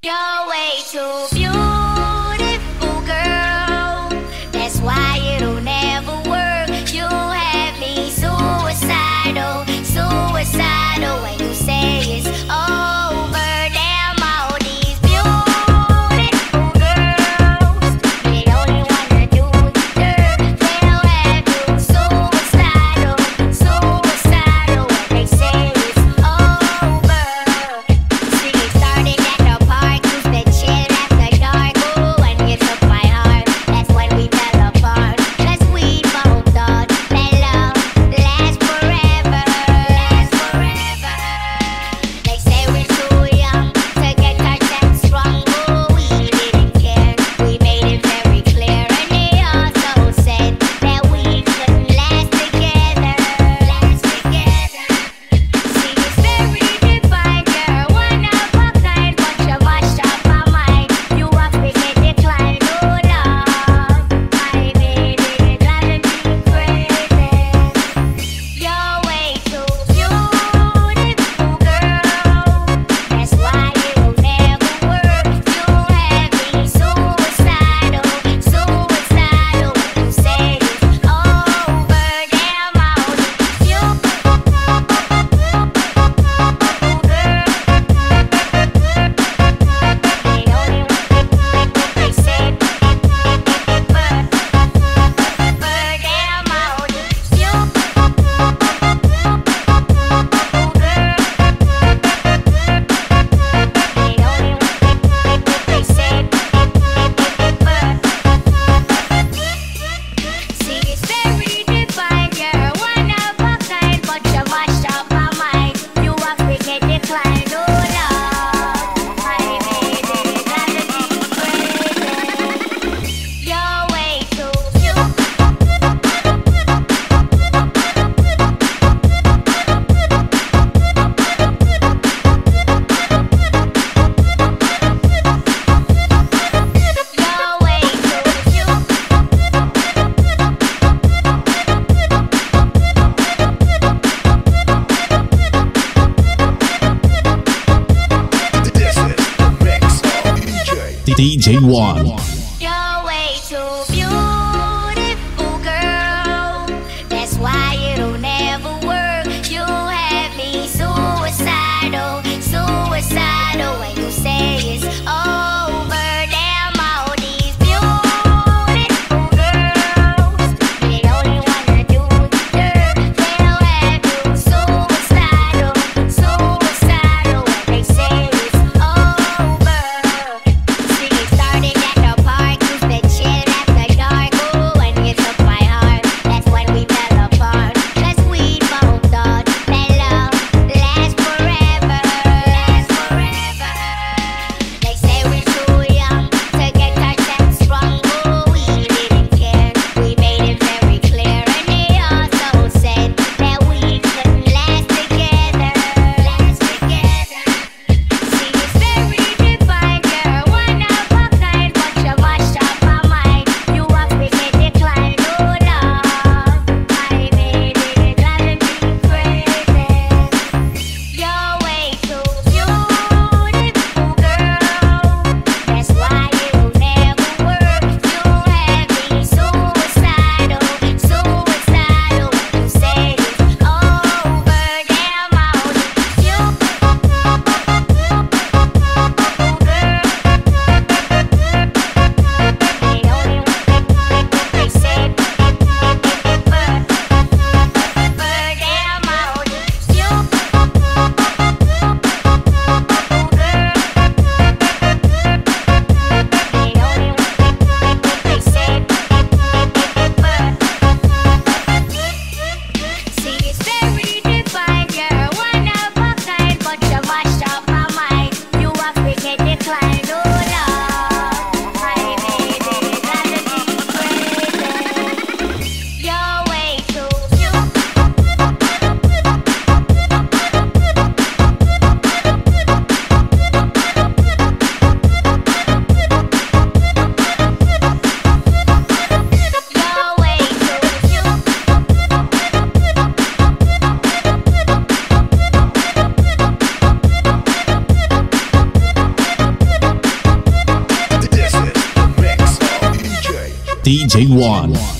You're way too DJ One. DJ One.